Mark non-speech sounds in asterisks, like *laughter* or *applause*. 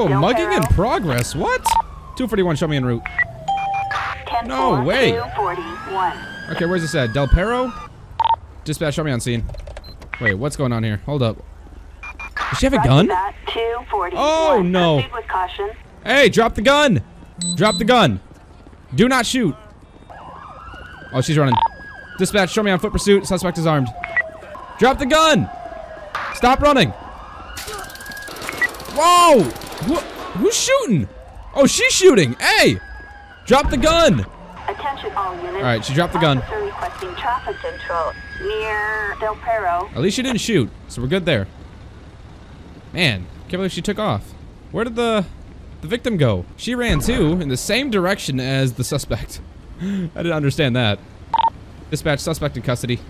Oh, Del mugging in progress. What? 241, show me en route. 10 No way. 241. Okay, where's this at? Del Perro? Dispatch, show me on scene. Wait, what's going on here? Hold up. Does she have a gun? that, 241. Oh, no. Proceed with caution. Hey, drop the gun! Drop the gun. Do not shoot. Oh, she's running. Dispatch, show me on foot pursuit. Suspect is armed. Drop the gun! Stop running! Whoa! Who, who's shooting? Oh, she's shooting! Hey! Drop the gun! Attention all units. All right, she dropped the gun. Officer requesting traffic control near Del Perro. At least she didn't shoot, so we're good there. Man, can't believe she took off. Where did the the victim go? She ran too, in the same direction as the suspect. *laughs* I didn't understand that. Dispatch, suspect in custody.